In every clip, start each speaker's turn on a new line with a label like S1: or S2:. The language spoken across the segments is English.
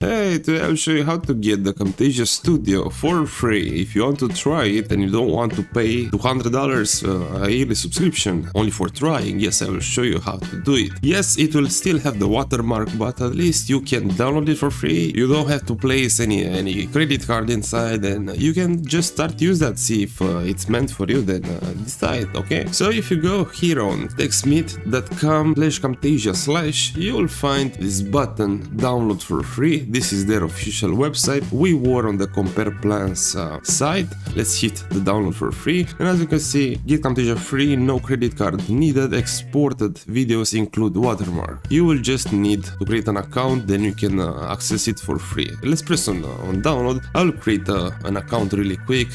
S1: Hey, today I'll show you how to get the Camtasia Studio for free. If you want to try it and you don't want to pay $200 uh, a yearly subscription only for trying, yes, I will show you how to do it. Yes, it will still have the watermark, but at least you can download it for free. You don't have to place any any credit card inside and you can just start use that, see if uh, it's meant for you, then uh, decide, okay? So if you go here on techsmith.com slash Camtasia slash, you will find this button, download for free this is their official website. We were on the compare plans uh, site. Let's hit the download for free. And as you can see, get Camtasia free, no credit card needed, exported videos include watermark. You will just need to create an account, then you can uh, access it for free. Let's press on, uh, on download. I'll create uh, an account really quick.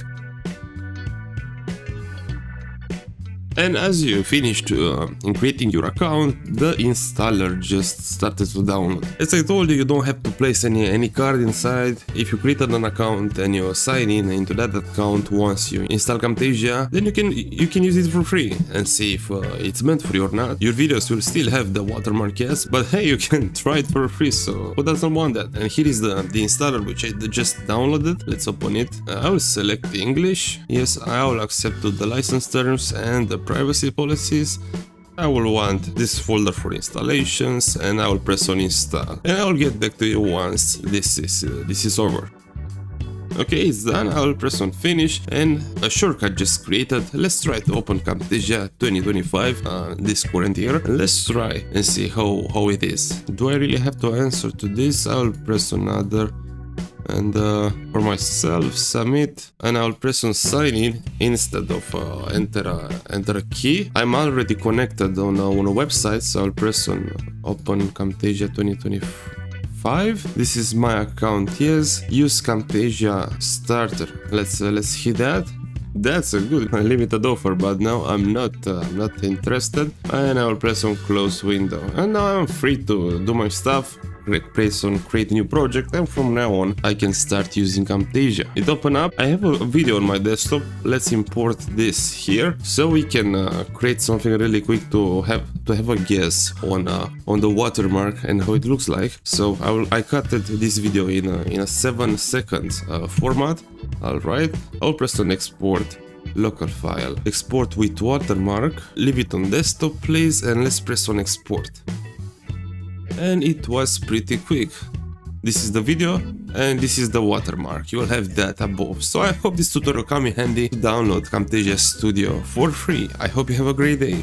S1: And as you finished uh, in creating your account, the installer just started to download. As I told you, you don't have to place any, any card inside. If you created an account and you sign in into that account once you install Camtasia, then you can you can use it for free and see if uh, it's meant for you or not. Your videos will still have the watermark, yes, but hey, you can try it for free, so who doesn't want that? And here is the, the installer which I just downloaded. Let's open it. Uh, I will select English. Yes, I will accept the license terms and the privacy policies, I will want this folder for installations and I will press on install. And I will get back to you once this is, uh, this is over. Okay, it's done, I will press on finish and a shortcut just created. Let's try to open Camtasia 2025, uh, this current year. Let's try and see how, how it is. Do I really have to answer to this? I will press another and uh, for myself submit and I'll press on sign in instead of uh, enter, a, enter a key. I'm already connected on, uh, on a website so I'll press on open Camtasia 2025. This is my account, yes. Use Camtasia starter. Let's uh, let's hit that. That's a good limited offer, but now I'm not uh, I'm not interested. And I will press on close window. And now I'm free to do my stuff press on create new project and from now on I can start using Camtasia. It open up, I have a video on my desktop, let's import this here so we can uh, create something really quick to have to have a guess on uh, on the watermark and how it looks like. So I will I cut this video in a, in a 7 seconds uh, format. Alright, I'll press on export local file. Export with watermark, leave it on desktop please and let's press on export and it was pretty quick. This is the video and this is the watermark, you will have that above. So I hope this tutorial come in handy to download Camtasia Studio for free. I hope you have a great day.